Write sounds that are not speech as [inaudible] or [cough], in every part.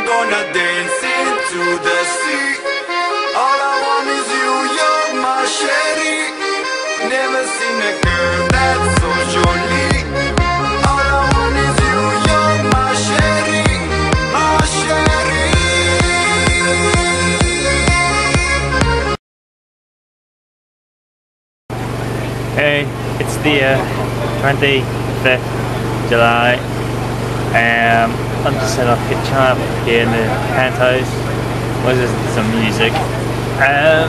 gonna dance into the sea. All I want is you, you're my sherry. Never seen a girl that's so jolie. All I want is you, you're my sherry, my sherry. Hey, it's the uh, 25th July. Um, I'm just set up up here in the penthouse. Was just some music. Um,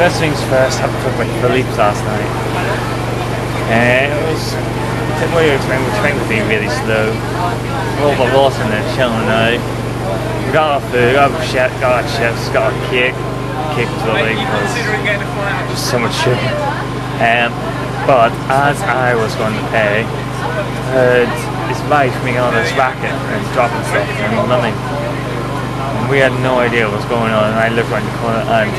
first things first, I took my Phillips last night. And it was, what you expect, we expect to be really slow. Roll my horse in there, chilling out. We got our food, got our chef, got our chefs, got our cake. Cake was lovely just so much sugar. Um, but as I was going to pay, I heard his wife making on this racket and dropping stuff and nothing. And we had no idea what was going on and I looked around the corner and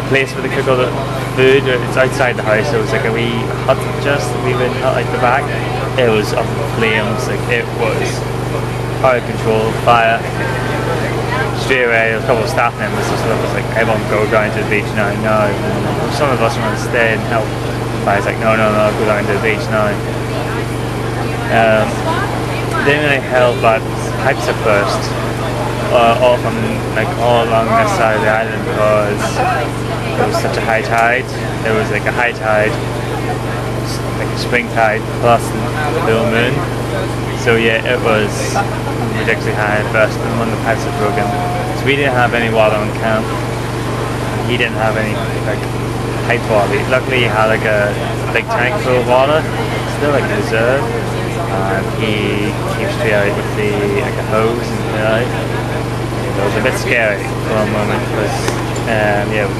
the place where they cook all the food, it's outside the house, it was like a wee hut just, we went out like the back. It was up in flames, like it was out of control, fire straight away, a couple of staff members just was like, everyone go down to the beach now, no. Some of us want to stay and help. But I was like, no, no, no, go down to the beach now. Um, didn't really help, but pipes at first. Uh, all from like all along this side of the island because it was such a high tide. It was like a high tide, like a spring tide plus the full moon. So yeah, it was ridiculously high at first, and of the pipes had broken. So we didn't have any water on camp. He didn't have any like pipe water. Luckily, he had like a big tank full of water, still like a reserve. And he came straight out with the like a hose and put it. It was a bit scary for a moment because um, yeah,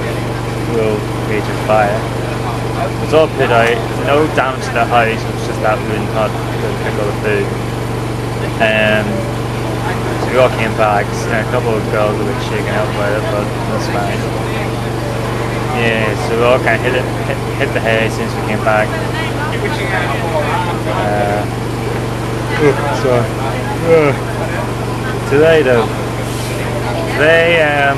we'll rage of fire. It was all put out. No damage to the house. It was just that we didn't have to cook all the food. Um, so we all came back, and a couple of girls were a shaken out by it, but that's fine. Yeah, so we all kind of hit, it, hit, hit the hay since we came back. Uh, [laughs] so, uh, today though, today, um,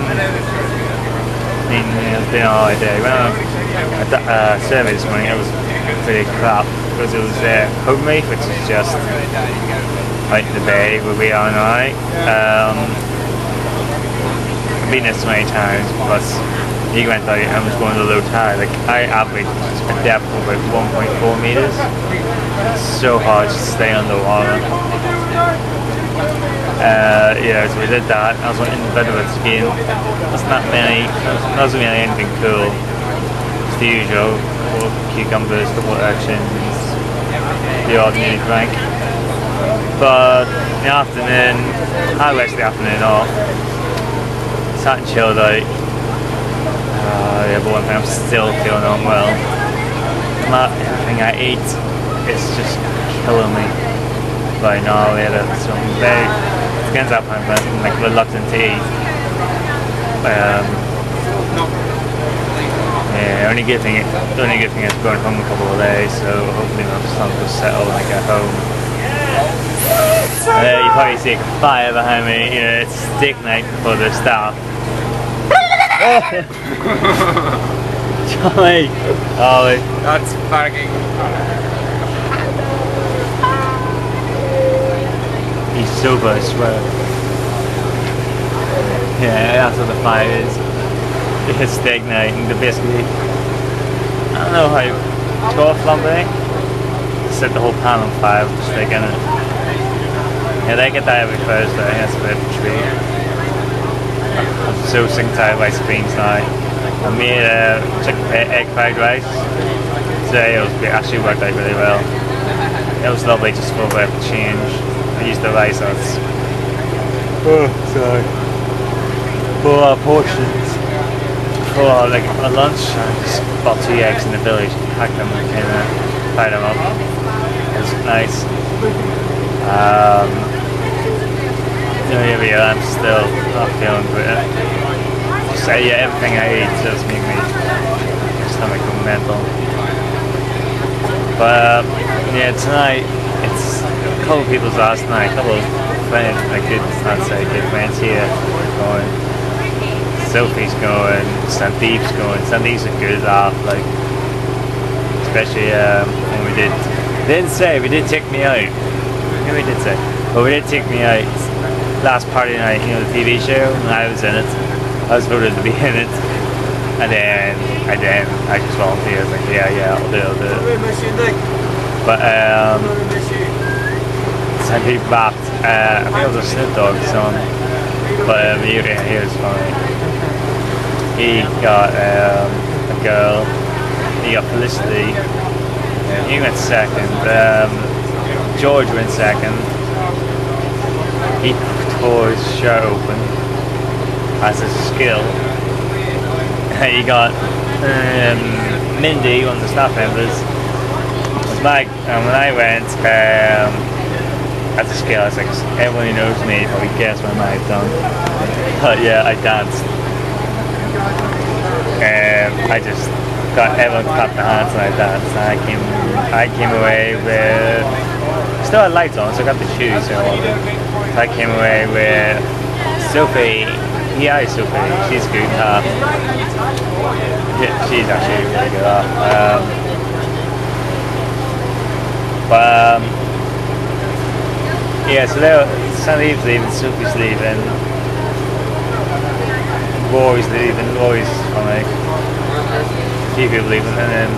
I been a hard day. We went on uh, survey this morning, it was pretty crap, because it was uh, which is just like the bay where we are now. Um, I've been so many times because he went out and was going to low tide. Like I averaged a depth of about 1.4 meters. It's so hard to stay underwater. Uh, yeah, so we did that. I was like in of a skiing. That's not many. That's Not really anything cool. It's the usual. Couple cucumbers, of urchins, the odd mini drink. But in the afternoon, I rest the afternoon off. Sat and chilled out. Uh, yeah, but one thing I'm still feeling unwell. Not everything I eat is just killing me right now. Yeah, so I'm very, it ends up I'm like reluctant to eat. Um, yeah, only good thing, the only good thing is going home a couple of days, so hopefully my stomach will settle when I get home. Uh, you probably see a fire behind me. You know, it's steak night for the staff. Charlie, Ollie. That's parking. He's sober, I swear. Yeah, that's what the fire is. It's and they basically, I don't know how, you 12 flambé? Set the whole pan on fire the steak in it. Yeah, they get that every Thursday, that's a bit of a treat. I'm so sick and tired of ice creams now. I made a chicken egg fried rice today, it was, it actually worked out really well. It was lovely just for a bit of a change. I used the rice as oh, sorry. for our portions for our, like a lunch. I just bought two eggs in the village, packed them and uh, fried them up. It was nice. Um, yeah, are. I'm still not feeling great. Just yeah, everything I eat just make me my stomach go mental. But uh, yeah, tonight it's a couple of people's last night, a couple of friends, like good, not say good friends here going. Sophie's going, Sandeep's going. Sandeep's a good laugh, like especially um, when we did. They didn't say we did take me out. Maybe we did say, but we did take me out last party night. You know the TV show, and I was in it. I was voted to be [laughs] in it, and then I then I just volunteered. I was like, yeah, yeah, I'll do, it, I'll do. it. But um, Sandeep laughed. Uh, I think it was a Snoop Dogg song, but um, he, he was funny. He got um, a girl. He got Felicity. He went second. Um, George went second. He his shirt open as a skill. you got um, Mindy, one of the staff members. Was my, and when I went, um, as a skill, I was like, everyone who knows me probably guess what I've done. But yeah, I danced. And I just got everyone clapped their hands and I danced. And I came, I came away with still had lights on, so I got the shoes. So I came away with Sophie. Yeah, it's Sophie. She's good. Yeah, she's actually really good. Uh, um, but um, yeah, so there, Sandeep's leaving, Sophie's leaving. Rory's leaving, Rory's on like a few people leaving and then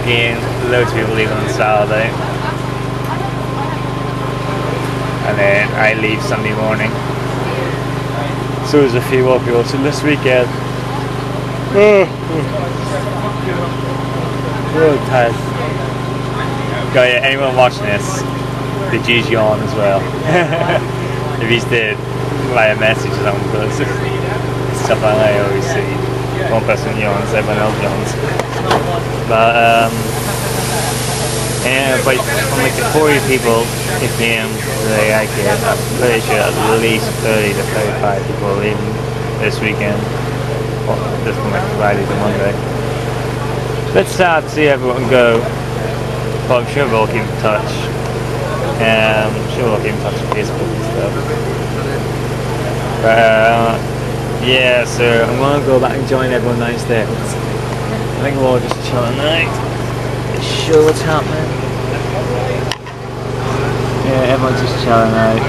again loads of people leaving on Saturday. And then I leave Sunday morning. So there's a few more people. So this weekend Oh, oh tired. Go yeah, anyone watching this, the G's yawn as well. [laughs] if he's dead, write a message or something because [laughs] stuff like that I always see. One person yawns, everyone else yawns. But um yeah, but from like the 40 people PM today I get, I'm pretty sure at least 30 to 35 people leaving this weekend. Well, this from like Friday to Monday. It's sad to see everyone go, but I'm sure we'll keep in touch. Um, I'm sure we'll keep in touch on Facebook and stuff. But, uh, yeah, so I'm gonna go back and join everyone downstairs. I think we'll all just chill tonight. Show what's happening. Yeah, everyone's just chilling out.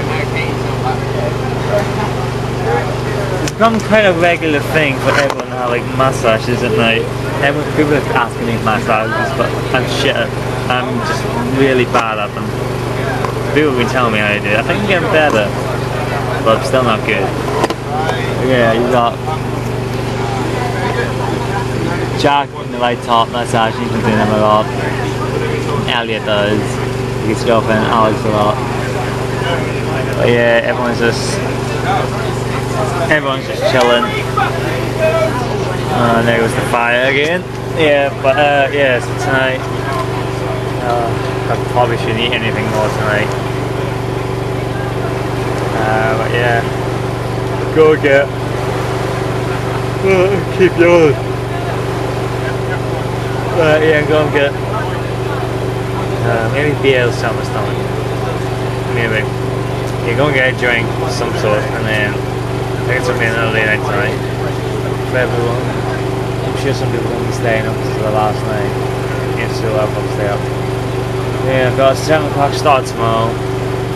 It's become kind of a regular thing for everyone to have like massages at night. Everyone, people are asking me massages, but I'm shit. I'm just really bad at them. People have been telling me how to do it. I think I'm getting better, but I'm still not good. Yeah, you got Jack in the right top massage, he's been doing them a lot. Elliot does. His girlfriend Alex a lot. But yeah, everyone's just everyone's just chilling. Uh, there goes the fire again. Yeah, but uh, yeah, so tonight uh, I probably shouldn't eat anything more tonight. Uh, but yeah, go get. Uh, keep yawning. Uh, yeah, go and get. Uh, maybe beer or something stomach. Maybe. Yeah, go and get a drink of some sort and then I think it's something another late night tonight for everyone. I'm sure some people will be staying up to the last night. If so, I'll probably stay up. Yeah, I've got a 7 o'clock start tomorrow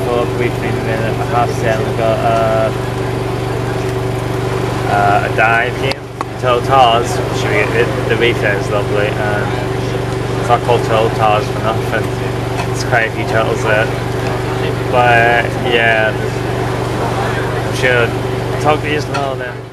for a and then at half 7 I've got uh, uh, a dive here. Total Tars, which we, the, the refair is lovely it's not called Total Tars for nothing. It's quite a few turtles there. But yeah, I'm sure talk to you well then.